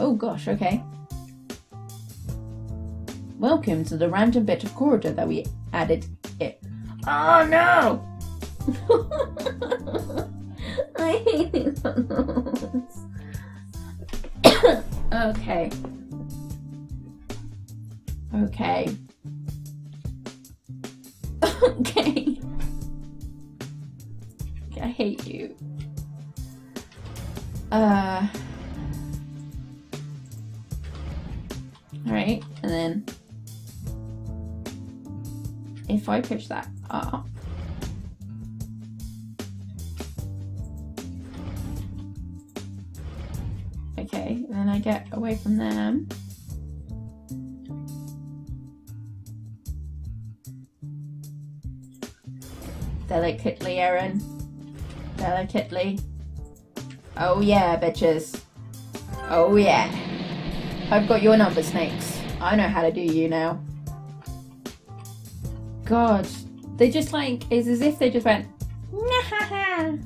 Oh gosh, okay. Welcome to the random bit of corridor that we added it. Oh no! I hate these tunnels. okay. Okay. okay. I hate you. Uh. Alright, and then if I push that up, okay, then I get away from them. Delicately, Erin. Delicately. Oh yeah, bitches. Oh yeah. I've got your number, snakes. I know how to do you now. God, they just like it's as if they just went. Nah.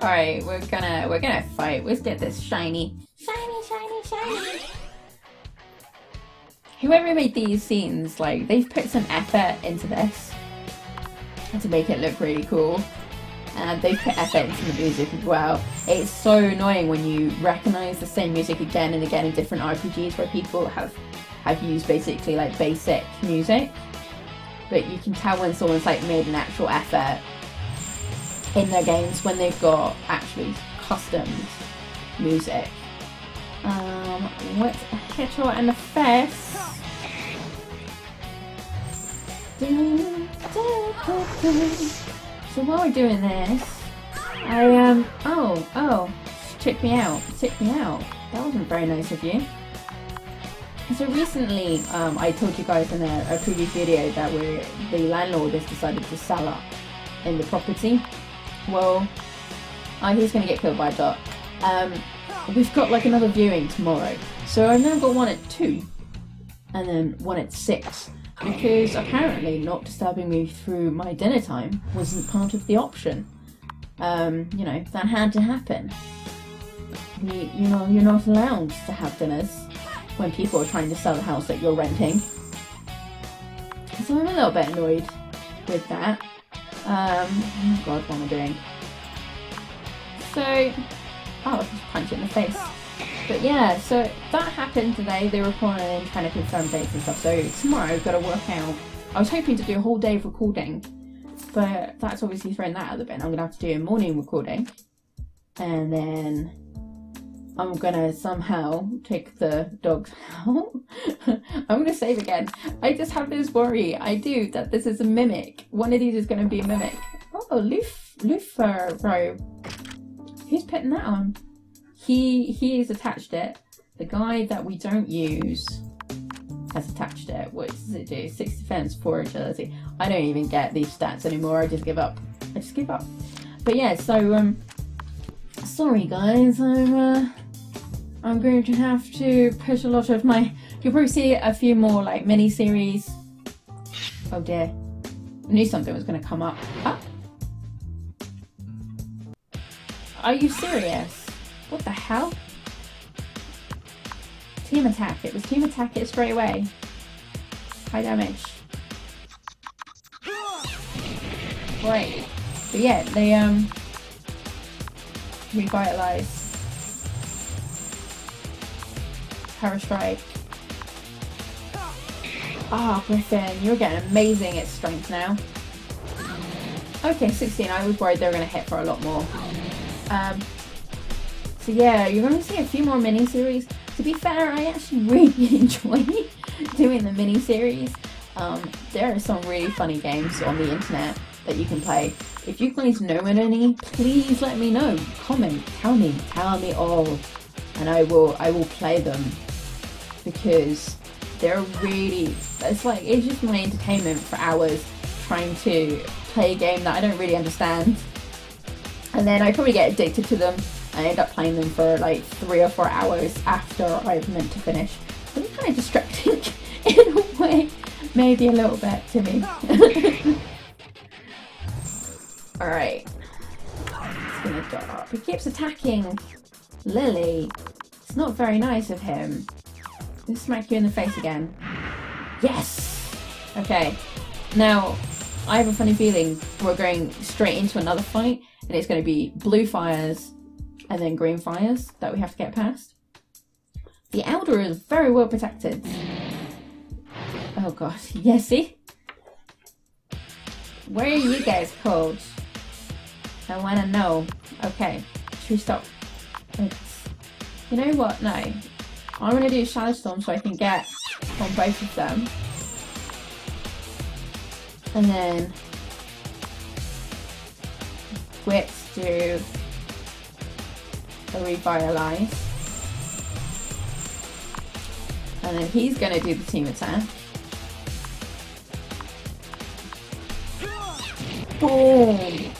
All right, we're gonna we're gonna fight. Let's get this shiny, shiny, shiny, shiny. Whoever made these scenes, like they've put some effort into this to make it look really cool. And they've put effort into the music as well. It's so annoying when you recognise the same music again and again in different RPGs where people have have used basically like basic music. But you can tell when someone's like made an actual effort in their games when they've got actually custom music. Um, let's hit her in the face. So while we're doing this, I um oh oh check me out check me out. That wasn't very nice of you. So recently, um, I told you guys in a, a previous video that we the landlord has decided to sell up in the property. Well, uh, he's going to get killed by a dog. Um, we've got like another viewing tomorrow, so I've now got one at two, and then one at six because apparently not disturbing me through my dinner time wasn't part of the option. Um, you know, that had to happen. You, you know, you're not allowed to have dinners when people are trying to sell the house that you're renting. So I'm a little bit annoyed with that. Um, oh god, what am I doing? So, oh, just punch it in the face. But yeah, so that happened today. They were calling trying to confirm dates and stuff. So tomorrow I've got to work out. I was hoping to do a whole day of recording, but that's obviously thrown that out of the bin. I'm gonna have to do a morning recording, and then I'm gonna somehow take the dogs out. I'm gonna save again. I just have this worry. I do that this is a mimic. One of these is gonna be a mimic. Oh, Luf, Lufaro. Who's putting that on? He he has attached it. The guy that we don't use has attached it. What does it do? Six defense, four agility. I don't even get these stats anymore. I just give up. I just give up. But yeah, so um, sorry guys. I'm uh, I'm going to have to push a lot of my. You'll probably see a few more like mini series. Oh dear. I knew something was going to come up. Ah. Are you serious? What the hell? Team attack. It was team attack it straight away. High damage. Right. But yeah, they um revitalize. Power strike. Ah, oh, Griffin, you're getting amazing at strength now. Okay, 16. I was worried they were going to hit for a lot more. Um, so yeah, you're going to see a few more mini-series. To be fair, I actually really enjoy doing the mini-series. Um, there are some really funny games on the internet that you can play. If you guys know any, please let me know. Comment, tell me, tell me all, and I will I will play them because they're really. It's like it's just my entertainment for hours trying to play a game that I don't really understand, and then I probably get addicted to them I end up playing them for like three or four hours after I've meant to finish. So it's kind of distracting in a way, maybe a little bit to me. Alright. It's gonna drop. He keeps attacking Lilly. It's not very nice of him. Let's smack you in the face again. Yes! Okay. Now, I have a funny feeling we're going straight into another fight, and it's going to be blue fires and then green fires that we have to get past. The Elder is very well protected. Oh god, yeah, see? Where are you guys called? I want to know. Okay, should we stop? It's... You know what? No. I'm to do a Shadow Storm so I can get on both of them. And then Wits do a revitalize. And then he's gonna do the team attack. Boom!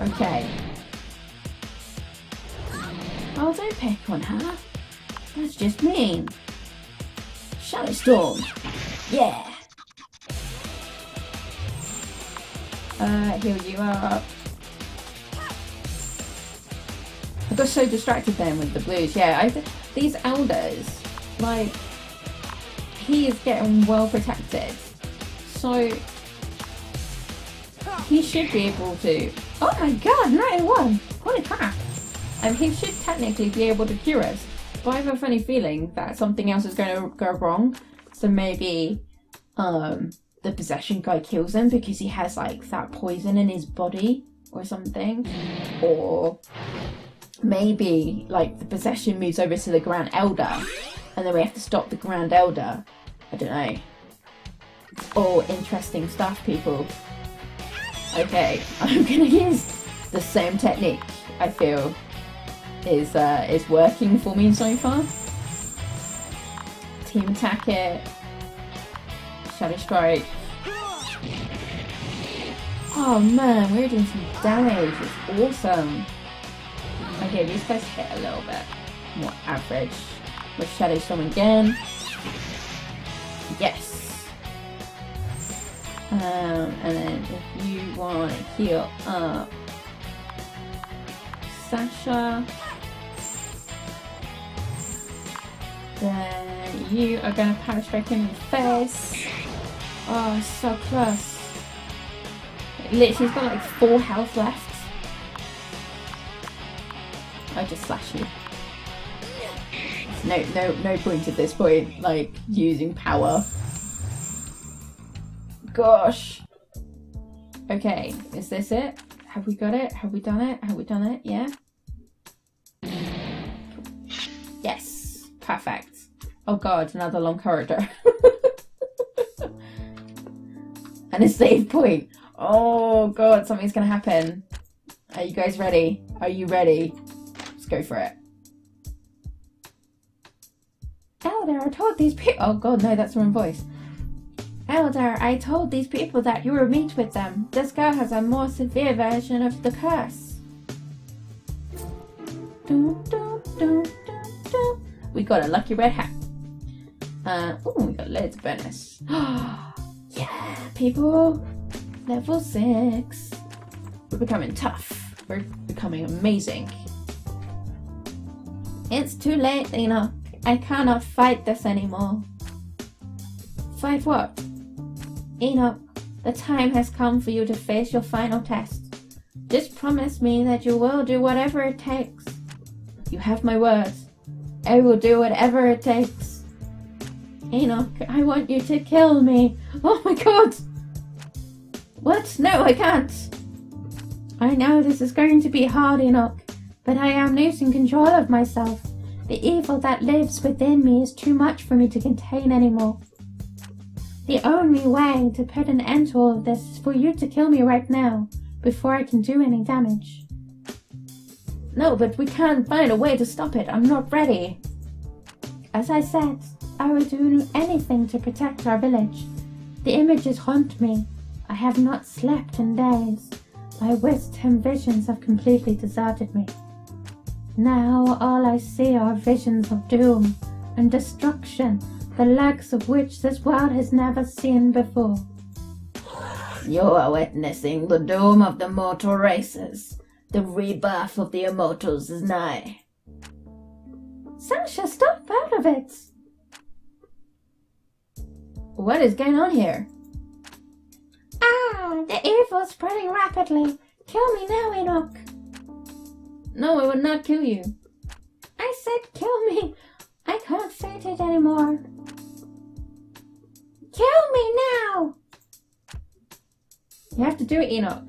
Okay. Oh, don't pick on her. That's just mean. Shadow Storm. Yeah. Uh, heal you up. Got so distracted then with the blues. Yeah, I th these elders, like, he is getting well protected. So, he should be able to... Oh my god, 91! Holy crap! Um, he should technically be able to cure us. But I have a funny feeling that something else is going to go wrong. So maybe um, the possession guy kills him because he has like that poison in his body or something. Or maybe like the possession moves over to the Grand Elder and then we have to stop the Grand Elder. I don't know. All interesting stuff, people. Okay, I'm gonna use the same technique, I feel, is, uh, is working for me so far. Team attack it. Shadow strike. Oh man, we're doing some damage. It's awesome. Okay, these guys hit a little bit more average. With Shadow Storm again. Yes. Um, and then if you want to heal up Sasha, then you are going to power strike him in the face. Oh, so close. Literally, he's got like four health left. I just slash you. No, no, no point at this point, like, using power. Gosh. Okay, is this it? Have we got it? Have we done it? Have we done it? Yeah? Yes. Perfect. Oh god, another long corridor. and a save point. Oh god, something's gonna happen. Are you guys ready? Are you ready? Go for it. Elder, I told these people. Oh god, no, that's the wrong voice. Elder, I told these people that you would meet with them. This girl has a more severe version of the curse. Dun, dun, dun, we got a lucky red hat. Uh, oh, we got loads of bonus. yeah, people. Level 6. We're becoming tough. We're becoming amazing. It's too late, Enoch. I cannot fight this anymore. Fight what? Enoch, the time has come for you to face your final test. Just promise me that you will do whatever it takes. You have my words. I will do whatever it takes. Enoch, I want you to kill me. Oh my god! What? No, I can't. I know this is going to be hard, Enoch, but I am losing control of myself. The evil that lives within me is too much for me to contain anymore. The only way to put an end to all of this is for you to kill me right now, before I can do any damage. No, but we can't find a way to stop it. I'm not ready. As I said, I will do anything to protect our village. The images haunt me. I have not slept in days. My wisdom visions have completely deserted me. Now all I see are visions of doom and destruction, the likes of which this world has never seen before. You are witnessing the doom of the mortal races. The rebirth of the immortals is nigh. Sasha, stop out of it! What is going on here? Ah, the evil's spreading rapidly. Kill me now, Enoch. No, I would not kill you. I said kill me. I can't fight it anymore. Kill me now! You have to do it, Enoch.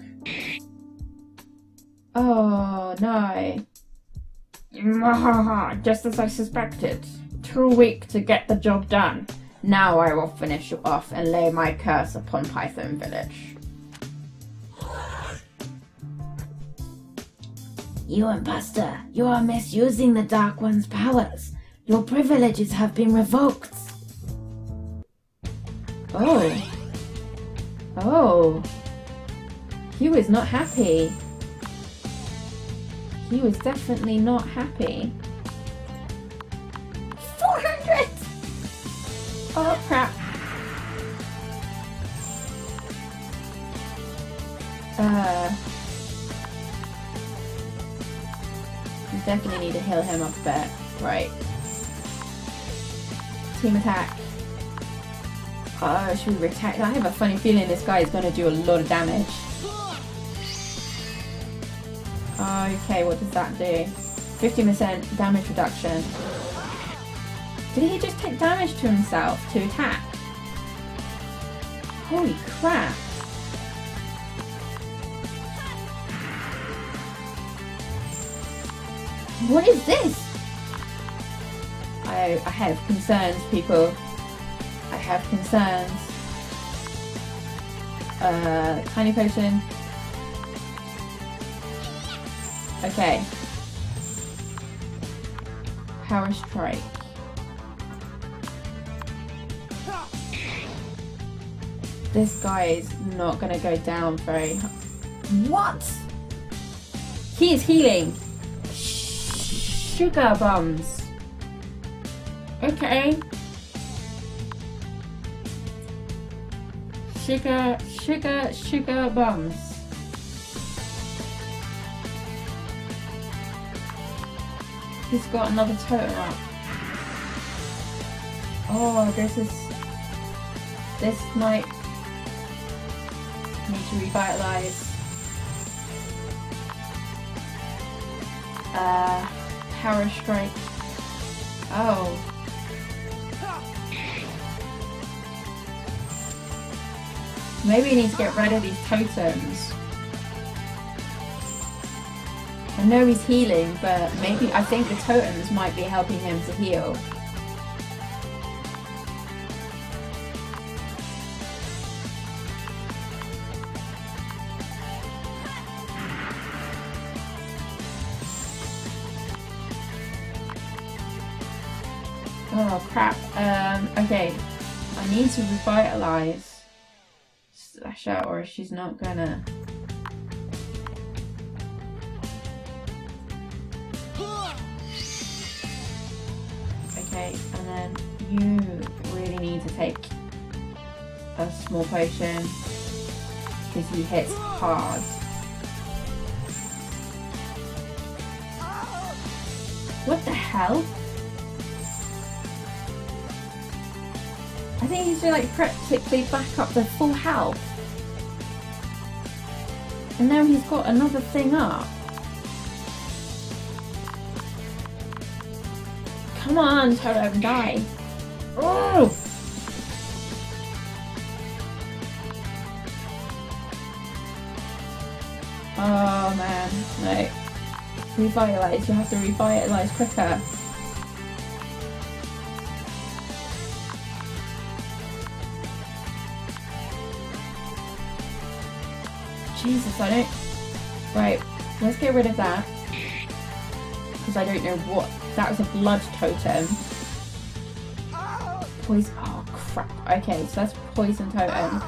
Oh, no. Just as I suspected. Too weak to get the job done. Now I will finish you off and lay my curse upon Python Village. You impostor, you are misusing the Dark One's powers. Your privileges have been revoked. Oh. Oh. He was not happy. He was definitely not happy. Definitely need to heal him up a bit. Right. Team attack. Oh, should we attack? I have a funny feeling this guy is going to do a lot of damage. Okay, what does that do? 50% damage reduction. Did he just take damage to himself to attack? Holy crap. What is this? I, I have concerns, people. I have concerns. Uh, tiny potion. Okay. Power strike. This guy is not gonna go down very. What? He is healing. Sugar bums. Okay. Sugar, sugar, sugar bums. He's got another totem up. Oh, this is... This might need to revitalize. Uh, power strike. Oh. Maybe we need to get rid of these totems. I know he's healing, but maybe I think the totems might be helping him to heal. Need to revitalize Sasha or she's not gonna. Okay, and then you really need to take a small potion because he hits hard. What the hell? He's like practically back up to full health. And now he's got another thing up. Come on, Toto, die. Oh! Oh man, no. Revitalize, you have to revitalize quicker. Jesus, I don't... Right, let's get rid of that. Because I don't know what... That was a blood totem. Poison... Oh, crap. Okay, so that's poison totem.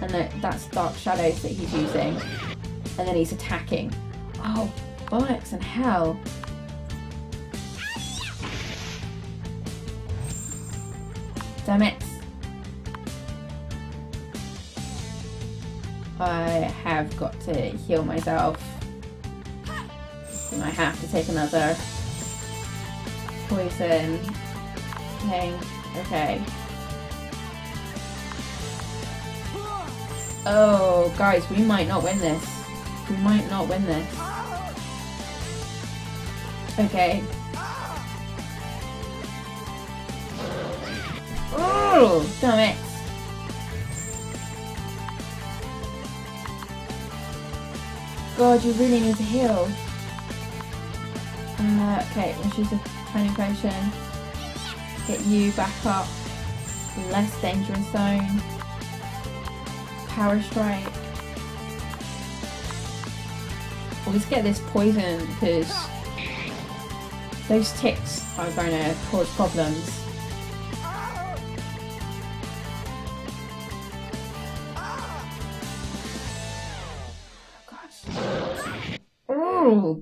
And that, that's dark shadows that he's using. And then he's attacking. Oh, bollocks and hell. Damn it. I have got to heal myself. I have to take another poison thing. Okay. Oh, guys, we might not win this. We might not win this. Okay. Oh, damn it. God, you really need to heal. Uh, okay, let's use a tiny potion. Get you back up. Less dangerous zone. Power strike. Let's get this poison because those ticks are going to cause problems.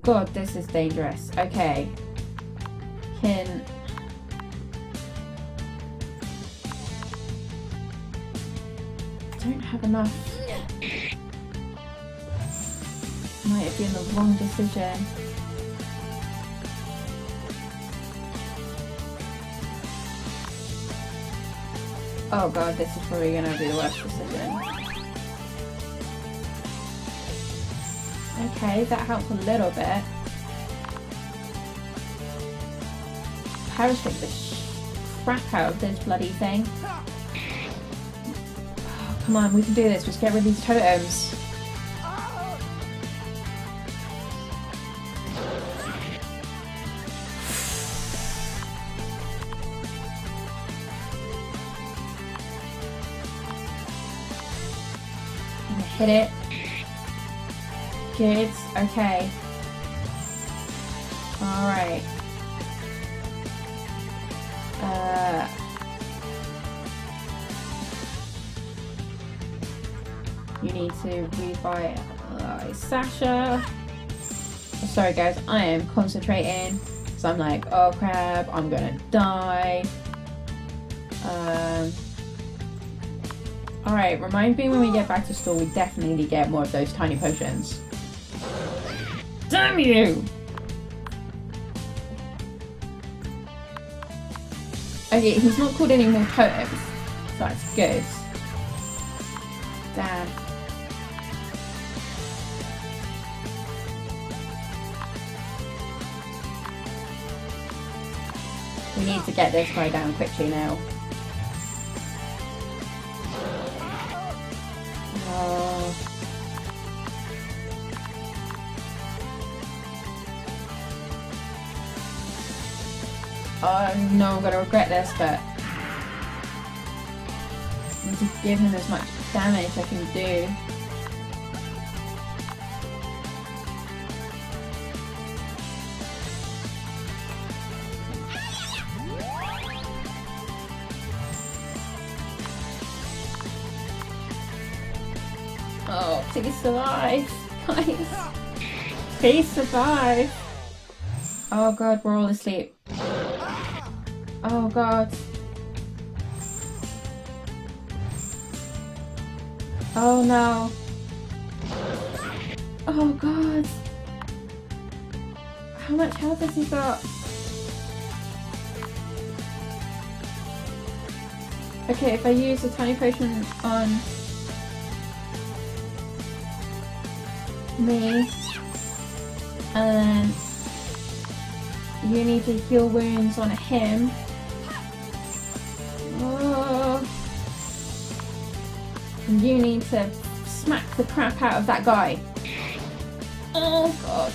God, this is dangerous. Okay. Can don't have enough. Might have been the wrong decision. Oh god, this is probably gonna be the worst decision. Okay, that helps a little bit. Strike the crap out of this bloody thing. Oh, come on, we can do this. Just get rid of these totems. Hit it. Good. Okay. Alright. Uh... You need to revive uh, Sasha. Sorry guys, I am concentrating. So I'm like, oh crap, I'm gonna die. Um... Alright, remind me when we get back to store, we definitely need to get more of those tiny potions. Damn you! Okay, he's not called any more totems. So that's good. Damn. We need to get this guy down quickly now. Oh no, I'm gonna regret this, but I need to give him as much damage I can do. Oh, please survive, guys. Please survive. Oh god, we're all asleep. Oh god. Oh no. Oh god. How much health has he got? Okay, if I use a tiny potion on me, and you need to heal wounds on him. You need to smack the crap out of that guy. Oh god.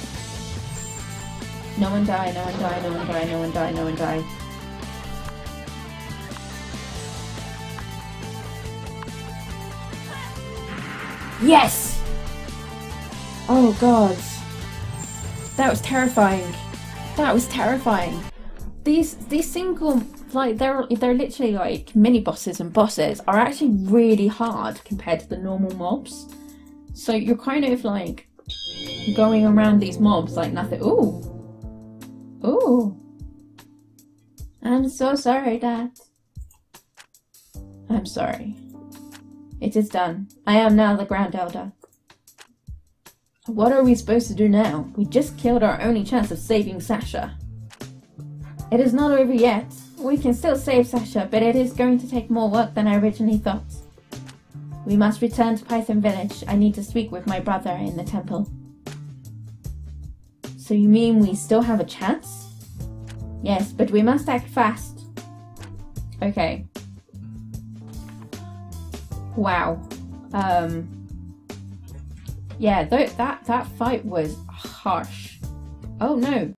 No one die, no one die, no one die, no one die, no one die. Yes! Oh god. That was terrifying. That was terrifying. These these single like they're they're literally like mini bosses and bosses are actually really hard compared to the normal mobs. So you're kind of like going around these mobs like nothing. Ooh. Ooh. I'm so sorry, Dad. I'm sorry. It is done. I am now the Grand Elder. What are we supposed to do now? We just killed our only chance of saving Sasha. It is not over yet. We can still save Sasha, but it is going to take more work than I originally thought. We must return to Python Village. I need to speak with my brother in the temple. So you mean we still have a chance? Yes, but we must act fast. Okay. Wow. Um. Yeah, th- that that fight was harsh. Oh no,